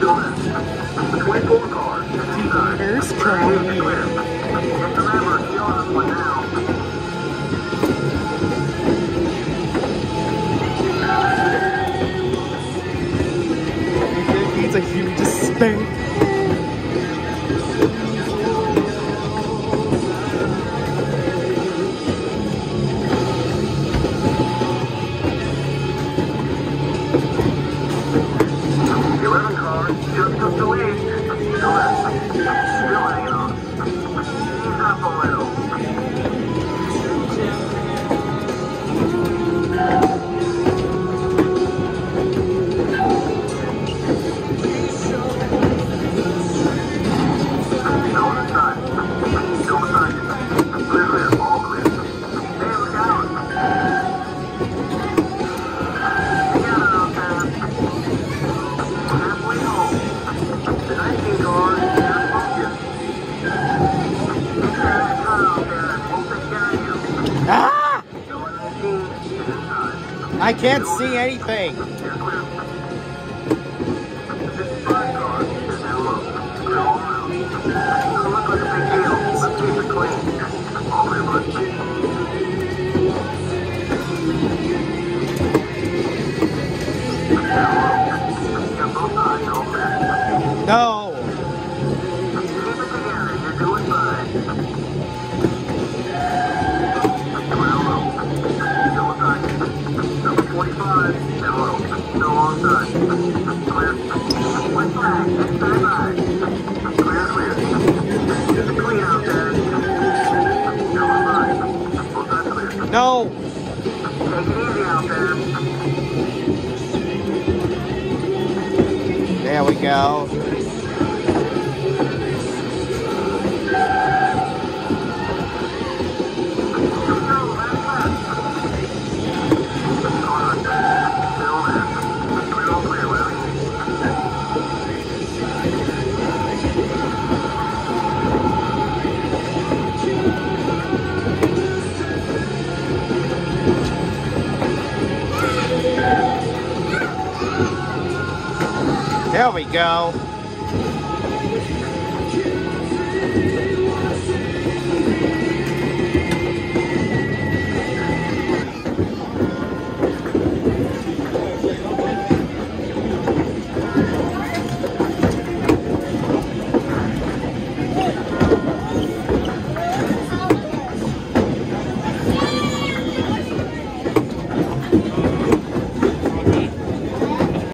Building. 24 cars. First try. I can't see anything. You're There There we go.